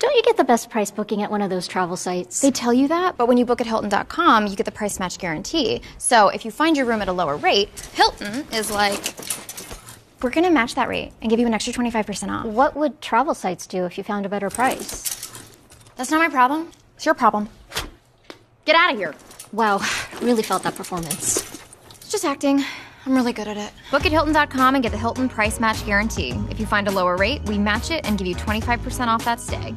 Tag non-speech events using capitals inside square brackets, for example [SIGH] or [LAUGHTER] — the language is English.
Don't you get the best price booking at one of those travel sites? They tell you that, but when you book at Hilton.com, you get the price match guarantee. So if you find your room at a lower rate, Hilton is like, we're gonna match that rate and give you an extra 25% off. What would travel sites do if you found a better price? That's not my problem. It's your problem. Get out of here. Wow, [SIGHS] really felt that performance. It's just acting. I'm really good at it. Book at Hilton.com and get the Hilton price match guarantee. If you find a lower rate, we match it and give you 25% off that stay.